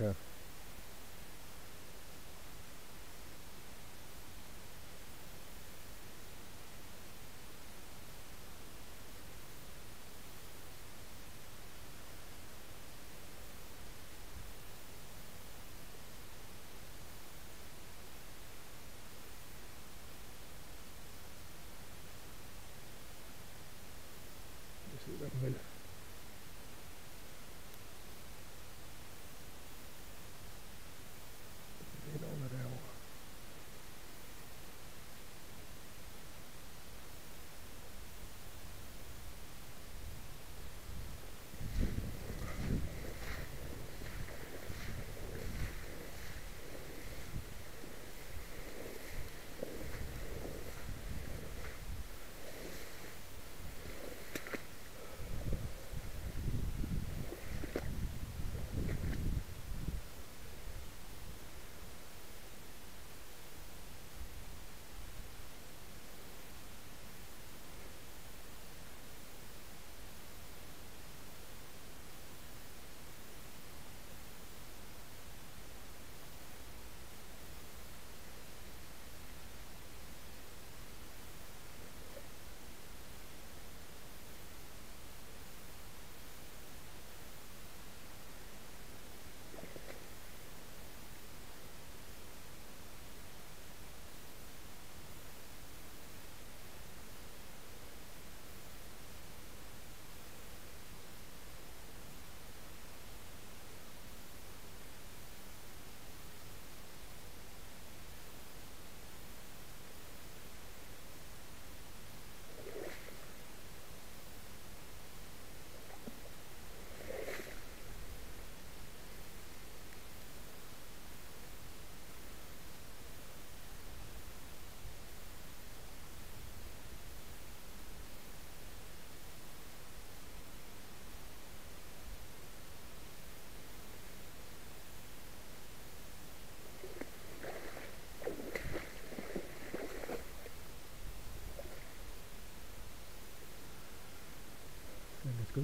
Yeah.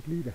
leader.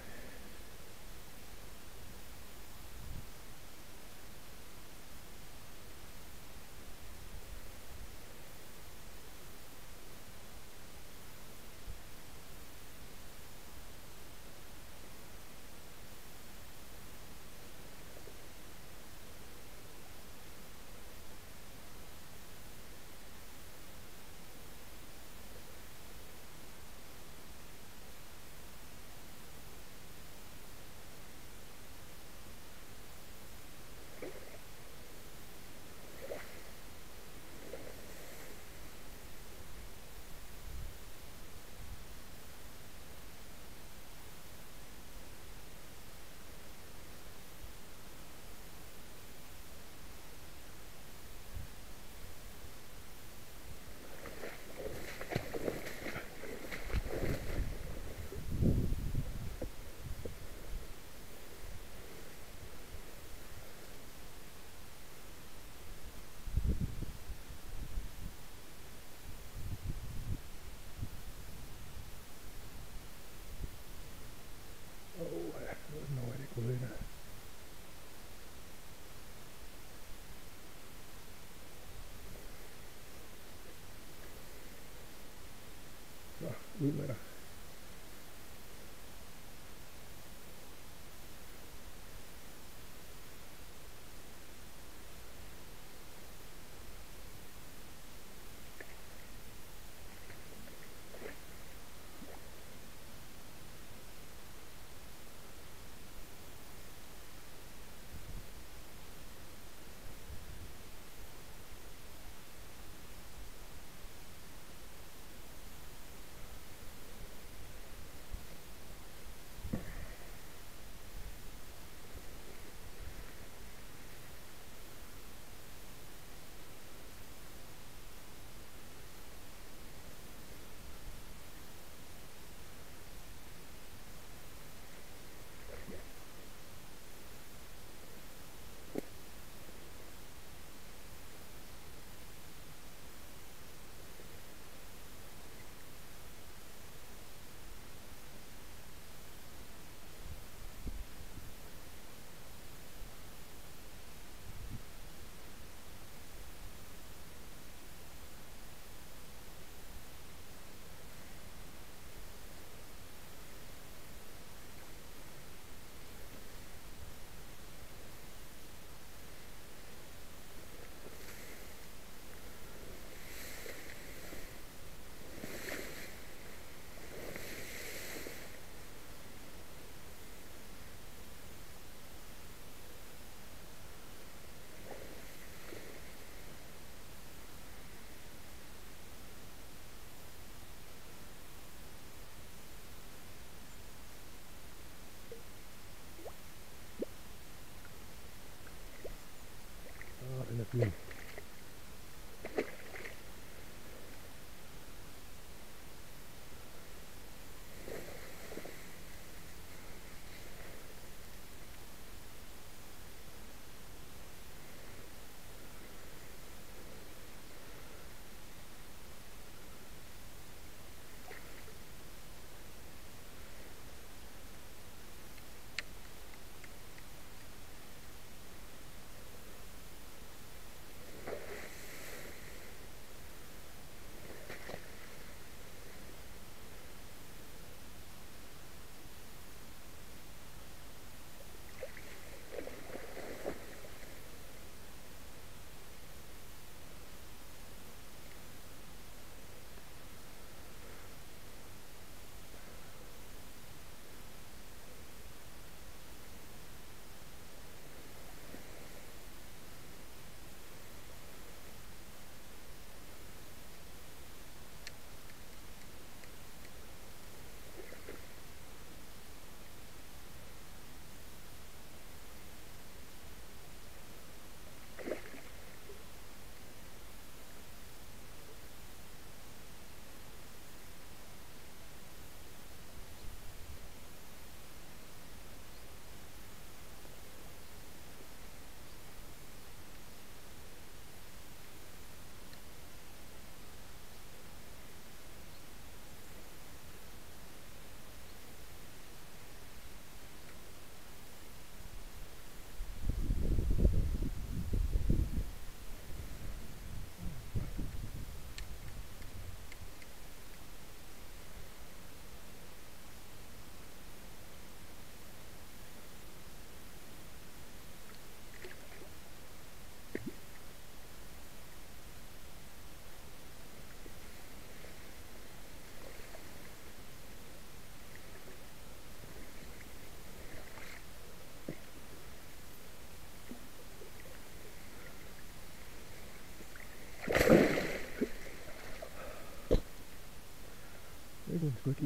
toutes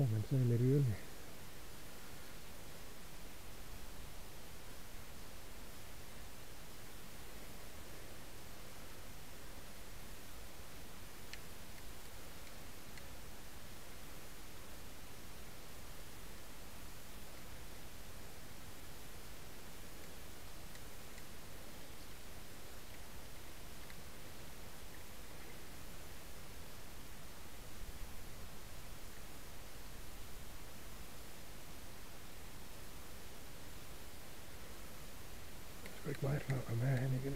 Momento del herido. Så lidt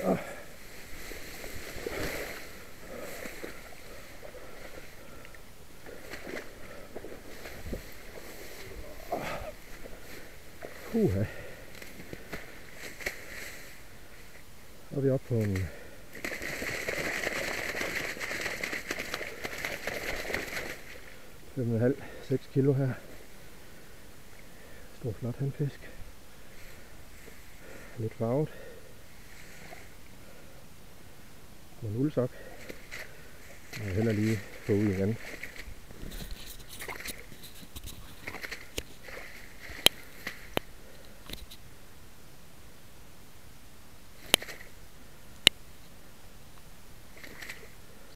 Så. Uha. Så er vi oppe på en fem halv, 6 kilo her. Stor flot handfisk. Lidt farvet. Med en uldsok. Og Jeg vil heller lige få ud igen.